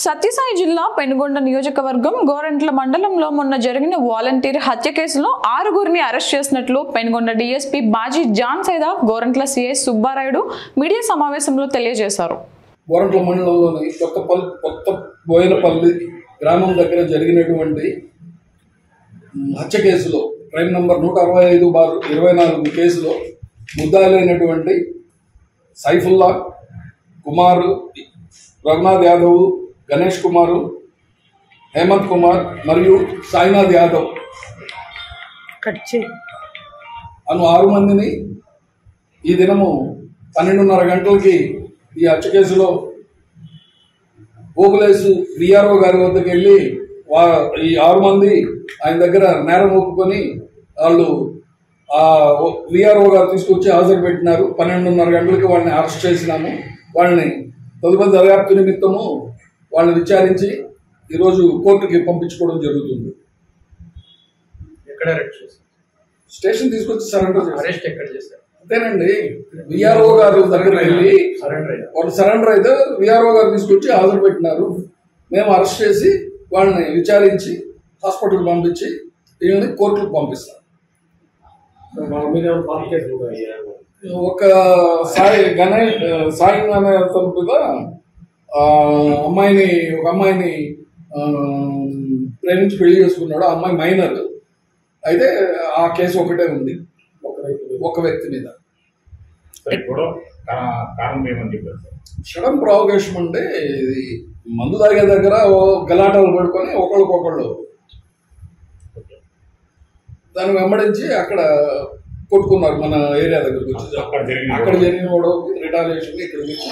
సత్యసాయి జిల్లా పెనుగొండ నియోజకవర్గం గోరంట్ల మండలంలో మొన్న జరిగిన వాలంటీర్ హత్య కేసులో ఆరుగురిని అరెస్ట్ చేసినట్లు Penukonda DSP Baji Jan Saida Gorantla CI Subbarayudu media సమావేశంలో తెలియజేశారు. గోరంట్ల మండలంలోని కొత్తపల్లి కొత్త బోయనపల్లి గ్రామం దగ్గర జరిగినటువంటి హత్య కేసులో క్రైమ్ నంబర్ నూట అరవై ఐదు బారు ఇరవై నాలుగు కేసులో ముద్దాయిలైనటువంటి సైఫుల్లా కుమారు రఘునాథ్ యాదవ్ గణేష్ కుమారు హేమంత్ కుమార్ మరియు సాయినాథ్ యాదవ్. అను ఆరు మందిని ఈ దినము పన్నెండున్నర గంటలకి ఈ హత్య కేసులో ఓకులేసు విఆర్ఓ గారి వద్దకు వెళ్ళి వా ఈ ఆరు మంది ఆయన దగ్గర నేరం ఒప్పుకొని వాళ్ళు ఆ విఆర్ఓ గారు తీసుకొచ్చి హాజరు పెట్టినారు. పన్నెండున్నర గంటలకి వాళ్ళని అరెస్ట్ చేసినాము. వాళ్ళని తదుపరి దర్యాప్తు నిమిత్తము వాళ్ళని విచారించి ఈరోజు కోర్టుకి పంపించుకోవడం జరుగుతుంది. ఎక్కడ అరెస్ట్ చేశారు? స్టేషన్ తీసుకొచ్చి సరెండర్ అరెస్ట్ ఎక్కడ చేశారు? అంతేనండి. విఆర్ఓ గారు దగ్గర వెళ్ళి వాళ్ళు సరెండర్ అయితే విఆర్ఓ గారు తీసుకొచ్చి హాజరు పెట్టినారు. మేము అరెస్ట్ చేసి వాళ్ళని విచారించి హాస్పిటల్ పంపించి వీళ్ళని కోర్టుకు పంపిస్తాం. ఒక సాయి గణేష్ సాయి అనే అతని మీద అమ్మాయిని ఒక అమ్మాయిని ప్రేమించి పెళ్ళి చేసుకున్నాడు. ఆ అమ్మాయి మైనర్. అయితే ఆ కేసు ఒకటే ఉంది. ఒక వ్యక్తి మీద. క్షణం ప్రావకేశం అంటే ఇది మందు తాగే దగ్గర ఓ గలాటాలు పడుకొని ఒకళ్ళకొకళ్ళు దాన్ని వెంబడించి అక్కడ కొట్టుకున్నారు మన ఏరియా దగ్గరకు వచ్చి. అక్కడ జరిగిన అక్కడ జరిగిన గొడవకి రిటాలియేషన్ ఇక్కడికి వచ్చి.